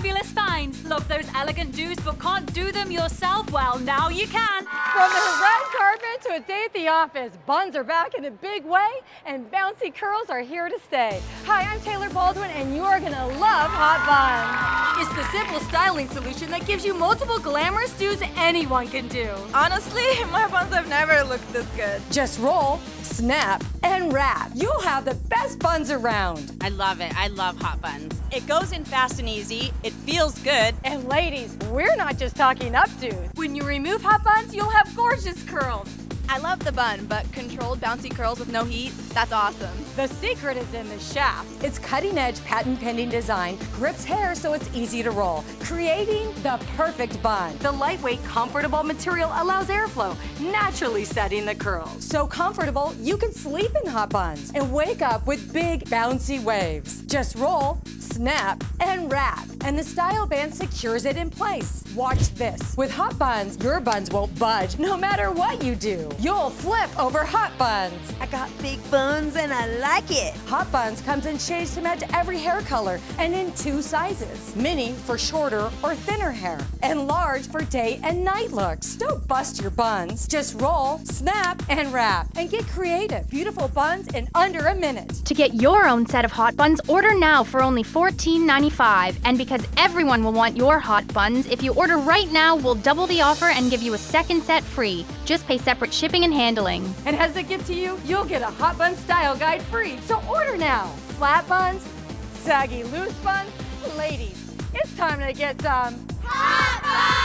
fabulous finds. Love those elegant do's but can't do them yourself? Well, now you can. From the red carpet to a day at the office, buns are back in a big way and bouncy curls are here to stay. Hi, I'm Taylor Baldwin and you are gonna love hot buns. It's the simple styling solution that gives you multiple glamorous do's anyone can do. Honestly, my buns have never looked this good. Just roll, snap, and wrap. You'll have the best buns around. I love it. I love hot buns. It goes in fast and easy. It feels good. And ladies, we're not just talking updos. When you remove hot buns, you'll have gorgeous curls. I love the bun, but controlled bouncy curls with no heat, that's awesome. The secret is in the shaft. Its cutting edge patent pending design grips hair so it's easy to roll, creating the perfect bun. The lightweight, comfortable material allows airflow, naturally setting the curls. So comfortable, you can sleep in hot buns and wake up with big bouncy waves. Just roll, snap, and wrap. And the style band secures it in place. Watch this. With hot buns, your buns won't budge no matter what you do. You'll flip over hot buns. I got big buns and I like it. Hot buns comes in shades to match every hair color and in two sizes. Mini for shorter or thinner hair and large for day and night looks. Don't bust your buns. Just roll, snap, and wrap and get creative. Beautiful buns in under a minute. To get your own set of hot buns, order now for only $14.95. And because everyone will want your hot buns, if you order right now, we'll double the offer and give you a second set free. Just pay separate shipping and handling. And as a gift to you, you'll get a hot bun style guide free. So order now. Flat buns, saggy loose buns. Ladies, it's time to get some hot buns!